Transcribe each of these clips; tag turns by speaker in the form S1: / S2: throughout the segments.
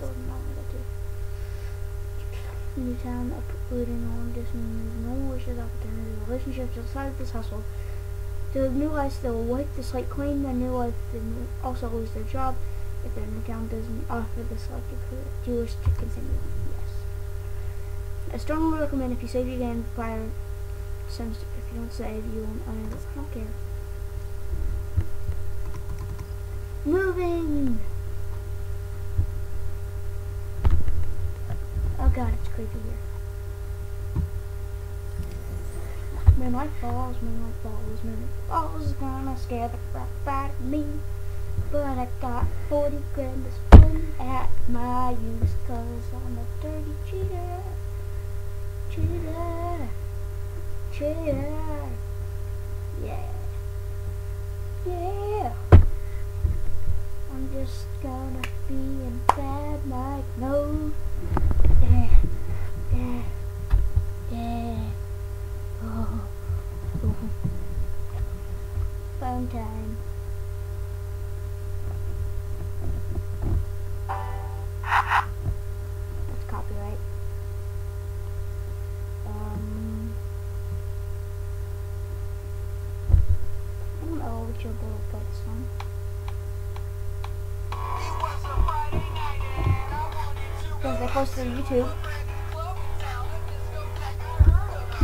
S1: gonna get to. Newtown, uprooting long distance, no wishes, opportunities, relationships outside this household. The new life, they will wipe the slate clean. The new life, will also lose their job if their town doesn't offer the selected dealers to continue. Yes. I strongly recommend if you save your game prior, since if you don't save, you won't. I, mean, I don't care. Moving. God, it's creepy here. Man, my balls, man, my balls is gonna scare the crap out of me. But I got 40 grand to spend at my use, cause I'm a dirty cheater. Cheater. Cheater. Yeah. Yeah. I'm just gonna be in bad night mode. Yeah. Yeah. Yeah. Oh. Phone time. That's copyright. Um, I don't know which. Because they posted on YouTube.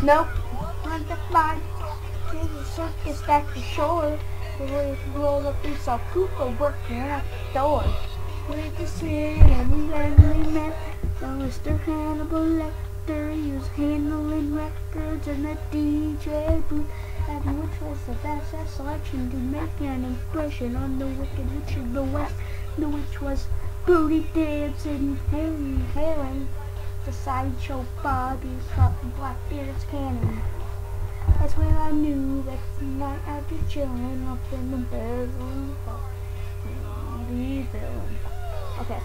S1: Nope. On the line. There's a circus at the shore. Where we roll up we saw Koopa working at the door. With the city and we randomly met the Mr. Hannibal Lecter. He was handling records in the DJ booth. And which was the best selection to make an impression on the wicked witch of the west. The witch was booty dancing, hailing, hailing. The sideshow Bobby's hot Blackbeard's cannon. Knew that night I'd be chilling up in the bedroom. The villain. Okay.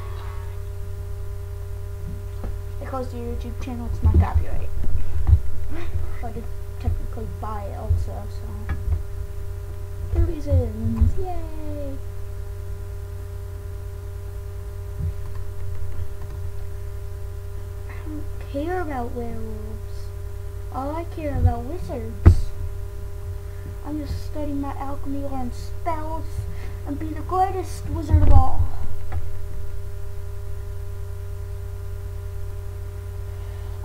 S1: Closed your YouTube channel, it's not copyright. I did technically buy it also, so. Two reasons, yay! I don't care about werewolves. All I care about wizards. I'm just studying my alchemy, learn spells, and be the greatest wizard of all.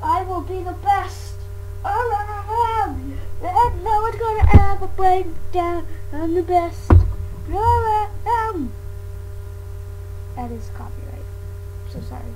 S1: I will be the best. And no one's gonna ever break down. I'm the best. That is copyright. So sorry.